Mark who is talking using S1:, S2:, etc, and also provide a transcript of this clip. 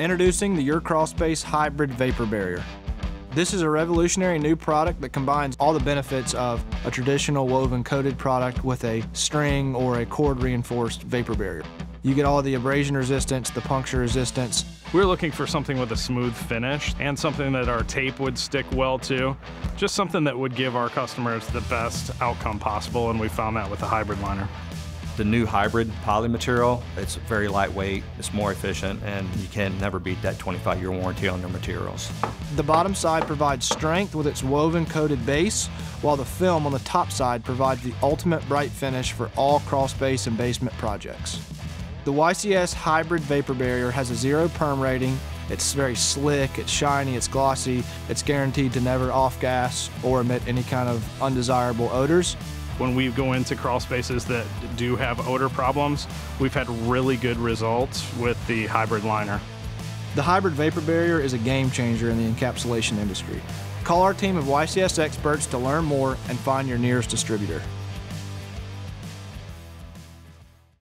S1: Introducing the Your Crawlspace Hybrid Vapor Barrier. This is a revolutionary new product that combines all the benefits of a traditional woven coated product with a string or a cord reinforced vapor barrier. You get all the abrasion resistance, the puncture resistance.
S2: We're looking for something with a smooth finish and something that our tape would stick well to. Just something that would give our customers the best outcome possible, and we found that with the hybrid liner.
S3: The new hybrid poly material, it's very lightweight, it's more efficient, and you can never beat that 25 year warranty on their materials.
S1: The bottom side provides strength with its woven coated base, while the film on the top side provides the ultimate bright finish for all crawl space and basement projects. The YCS Hybrid Vapor Barrier has a zero perm rating. It's very slick, it's shiny, it's glossy, it's guaranteed to never off gas or emit any kind of undesirable odors.
S2: When we go into crawl spaces that do have odor problems, we've had really good results with the hybrid liner.
S1: The Hybrid Vapor Barrier is a game changer in the encapsulation industry. Call our team of YCS experts to learn more and find your nearest distributor.